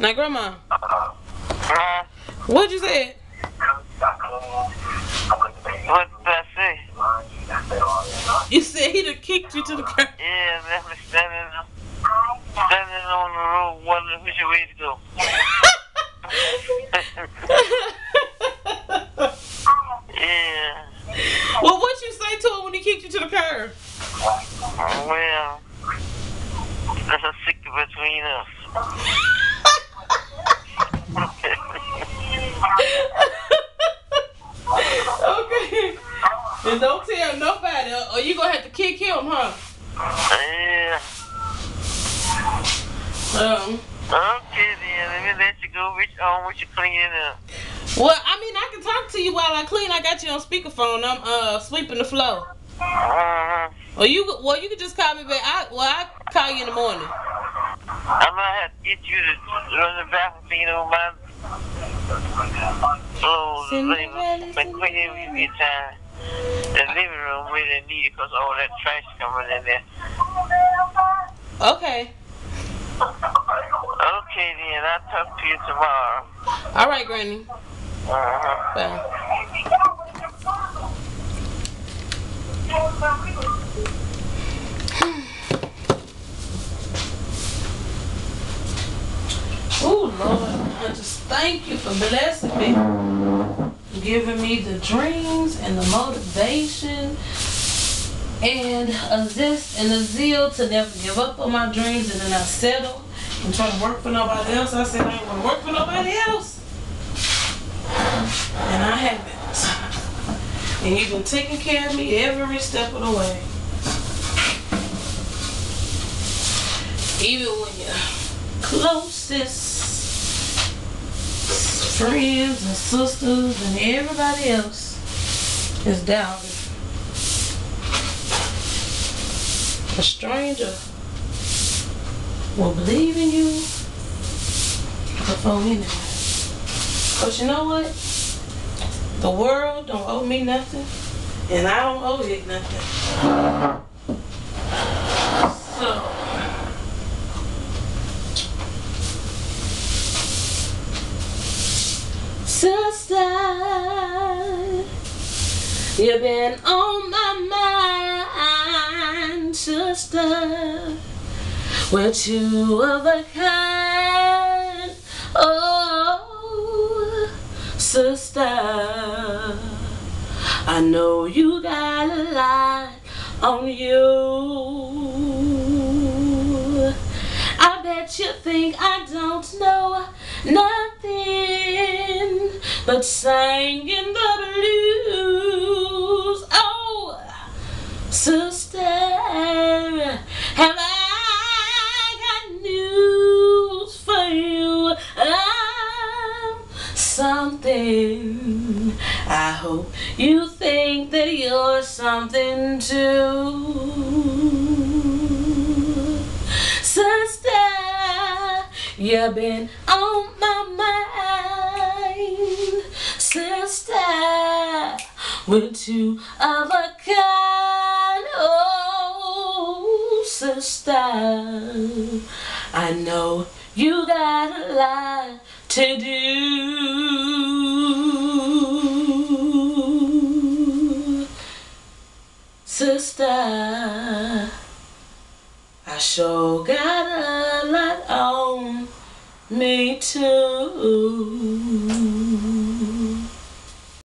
Now, Grandma, Uh, what'd you say? what did I say? You said he done kicked you to the curb. Yeah, me standing, standing on the road, wondering which way to go. yeah. well, what you say to him when he kicked you to the curb? Well, there's a secret between us. okay. And don't tell nobody, or you gonna have to kick him, huh? yeah. Um. Okay then, let me let you go with on with your cleaning up. Well, I mean, I can talk to you while I clean. I got you on speakerphone. I'm uh sweeping the floor. Uh-huh. Or you, well, you can just call me back. I, well, I call you in the morning. I'm gonna have to get you to run the bathroom my clothes and Cinderella, clean cleaning when you time. The living room really need it because all that trash coming in there. Okay. Okay then, I'll talk to you tomorrow. All right, Granny. Uh-huh. Bye. Oh Lord, I just thank you for blessing me, giving me the dreams and the motivation and a zest and a zeal to never give up on my dreams and then I settle and try to work for nobody else. I said I ain't gonna work for nobody else. And I haven't. And you've been taking care of me every step of the way. Even when your closest friends and sisters and everybody else is doubting. A stranger will believe in you before anybody. But you know what? The world don't owe me nothing, and I don't owe it nothing. So, sister, you've been on my mind, sister. We're two of a kind. Oh, sister. I know you got a lot on you. I bet you think I don't know nothing but singing the blues. Oh, sister, have I got news for you? I'm something. I hope you think that you're something too. Sister, you've been on my mind. We're two of a kind. Oh, sister, I know you got a lot to do. Sister, I sure got a lot on me too.